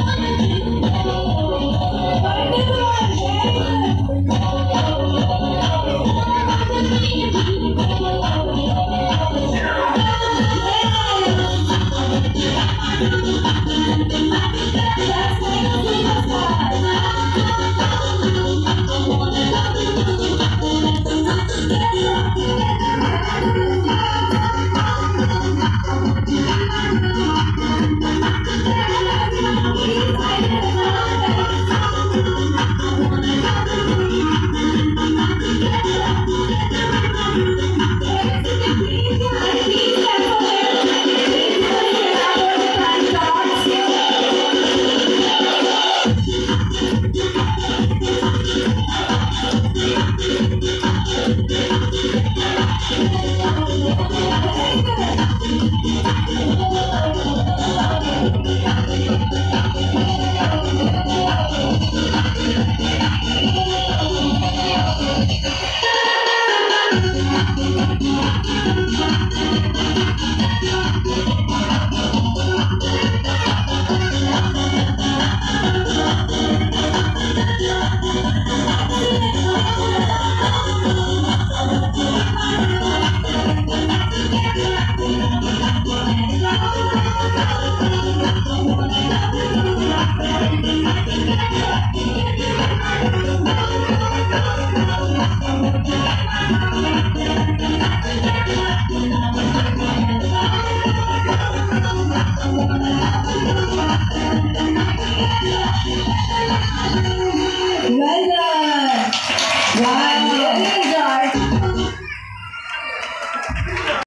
Oh, my God.